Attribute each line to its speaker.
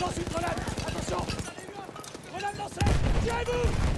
Speaker 1: Attention, une grenade Attention. Grenade lancée. Tirez-vous.